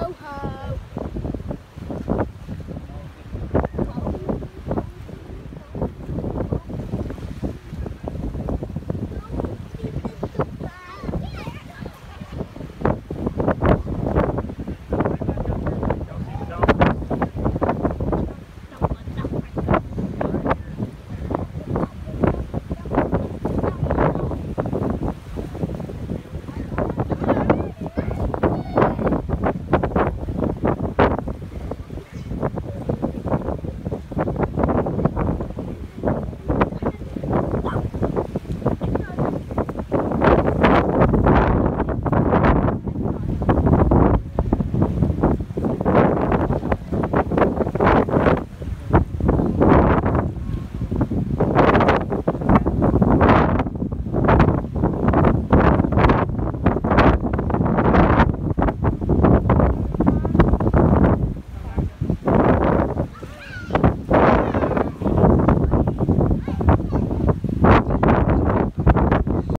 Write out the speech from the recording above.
Aloha.